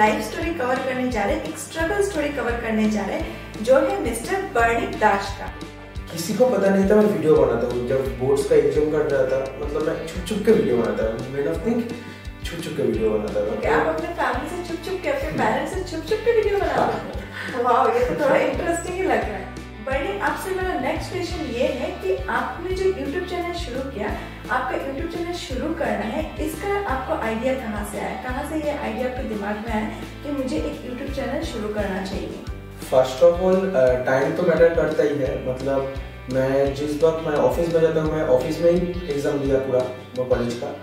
Life story cover करने जा रहे हैं एक स्ट्रगल स्टोरी कवर करने जा रहे हैं जो है मिस्टर बर्नी दास का। किसी को पता नहीं था मैं वीडियो बनाता हूँ जब बोर्ड्स का एग्ज़ाम कर रहा था मतलब मैं छुप छुप के वीडियो बनाता था मेड ऑफ़ थिंक छुप छुप के वीडियो बनाता था। क्या आप अपने फैमिली से छुप छुप के अपने पेरेंट्स से छुप छुप के वीडियो बनाते थे वाह ये तो थोड़ा इंटरेस्टिंग ही लग है आपसे मेरा नेक्स्ट क्वेश्चन ये है कि आपने जो YouTube चैनल शुरू किया, आपका YouTube चैनल शुरू करना है, इसका आपको आइडिया कहाँ से आया? कहाँ से ये आइडिया आपके दिमाग में आया कि मुझे एक YouTube चैनल शुरू करना चाहिए? फ़र्स्ट ऑफ़ ऑल टाइम तो मैटर करता ही है। मतलब मैं जिस वक्त मैं ऑफ़िस में जाता हूँ, मैं ऑफ़िस में ही एग्ज़ाम दिया पूरा कॉलेज का।